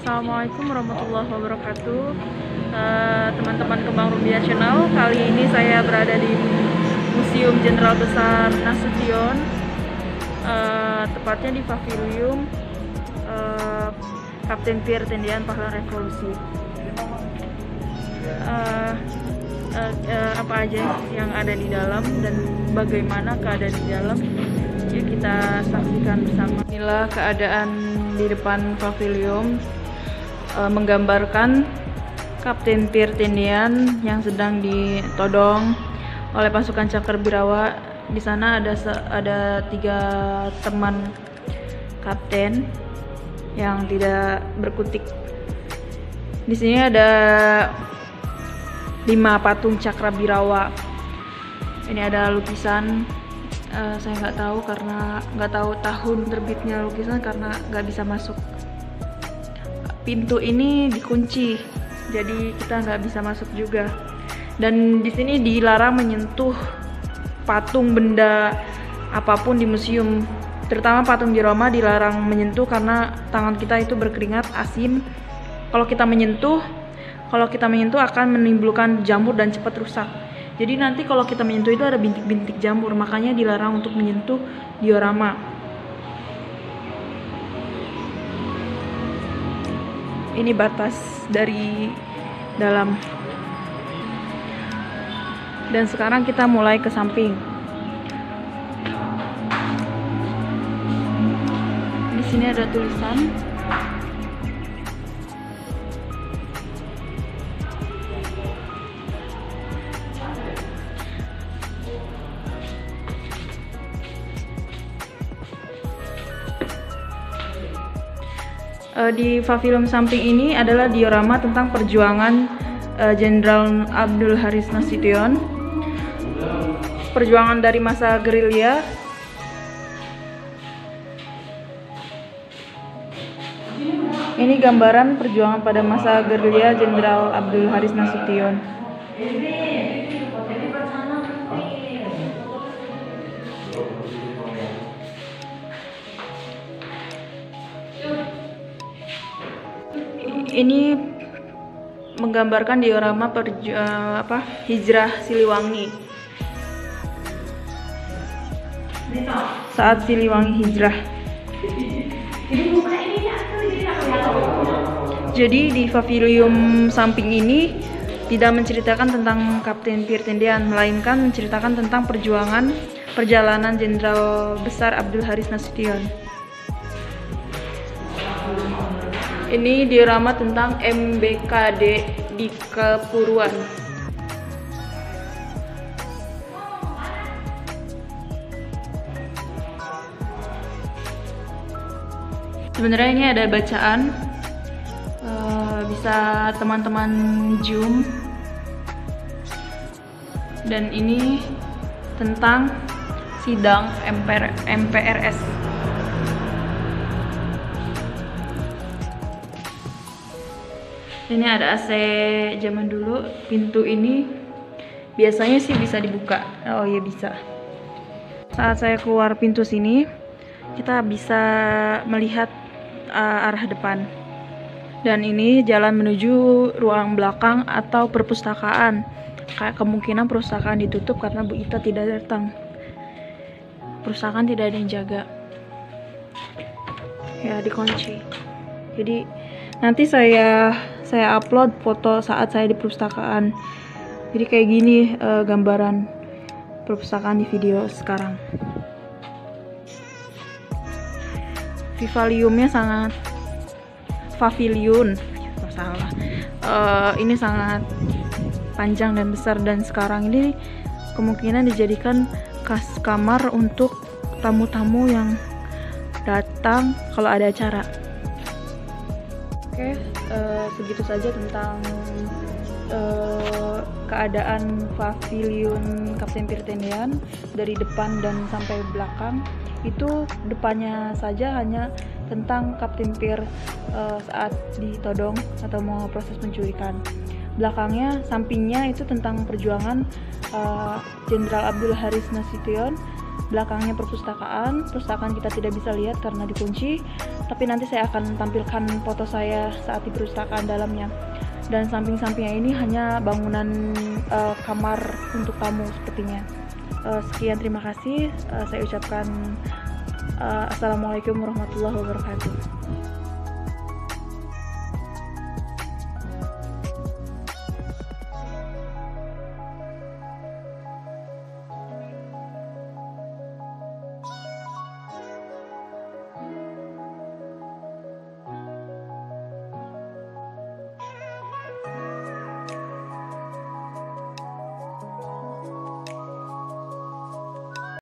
Assalamualaikum warahmatullahi wabarakatuh. Eh, Teman-teman Kembang Rumbia Channel Kali ini saya berada di Museum Jenderal Besar Nasution Eh, Tepatnya di Pavilium eh, Kapten Pierre Tendian Pahlawan Revolusi. Eh, eh, eh, Apa aja yang ada di dalam dan bagaimana keadaan di dalam Yuk kita saksikan bersama. Inilah keadaan di depan pavilion eh, menggambarkan Kapten Pierre Tendian yang sedang ditodong oleh pasukan Cakra Di sana ada ada tiga teman kapten yang tidak berkutik. Di sini ada lima patung Cakrabirawa. Ini ada lukisan eh, saya nggak tahu karena nggak tahu tahun terbitnya lukisan karena nggak bisa masuk. Pintu ini dikunci, jadi kita nggak bisa masuk juga. Dan di sini dilarang menyentuh patung benda apa pun di museum, terutama patung di Roma dilarang menyentuh karena tangan kita itu berkeringat asin. Kalau kita menyentuh, kalau kita menyentuh akan menimbulkan jamur dan cepat rusak. Jadi nanti kalau kita menyentuh itu ada bintik-bintik jamur, makanya dilarang untuk menyentuh diorama. Ini batas dari dalam. Dan sekarang kita mulai ke samping. Di sini ada tulisan Eh, di pavilion samping ini adalah diorama tentang perjuangan eh, Jenderal Abdul Haris Nasution. Perjuangan dari masa gerilya. Ini gambaran perjuangan pada masa gerilya Jenderal Abdul Haris Nasution. Ini menggambarkan diorama perju- eh, apa hijrah Siliwangi. Saat Siliwangi hijrah. Jadi di pavilion samping ini tidak menceritakan tentang Kapten Pierre Tendian, melainkan menceritakan tentang perjuangan perjalanan Jenderal Besar Abdul Haris Nasution. Ini diorama tentang MBKD di Kepuruan. Sebenarnya ini ada bacaan, Eh, bisa teman-teman zoom. Dan ini tentang sidang MPR, MPRS. Ini ada AC zaman dulu. Pintu ini biasanya sih bisa dibuka. Oh iya bisa. Saat saya keluar pintu sini, kita bisa melihat uh, arah depan. Dan ini jalan menuju ruang belakang atau perpustakaan. Kayak kemungkinan perpustakaan ditutup karena Bu Ita tidak datang. Perpustakaan tidak ada yang jaga. Ya, dikunci. Jadi nanti saya saya upload foto saat saya di perpustakaan. Jadi kayak gini eh, gambaran perpustakaan di video sekarang. Vivaliumnya sangat pavilion masalah Eh, ini sangat panjang dan besar dan sekarang ini kemungkinan dijadikan kas kamar untuk tamu-tamu yang datang kalau ada acara. Oke, eh, segitu saja tentang eh, keadaan pavilion Kapten Pierre Tendian dari depan dan sampai belakang. Itu depannya saja hanya tentang Kapten Pierre eh, saat ditodong atau mau proses penculikan. Belakangnya, sampingnya itu tentang perjuangan Jenderal Abdul Haris Nasution belakangnya perpustakaan. Perpustakaan kita tidak bisa lihat karena dikunci, tapi nanti saya akan tampilkan foto saya saat di perpustakaan dalamnya. Dan samping-sampingnya ini hanya bangunan uh, kamar untuk tamu sepertinya. Uh, sekian terima kasih. Uh, saya ucapkan uh, assalamualaikum warahmatullahi wabarakatuh.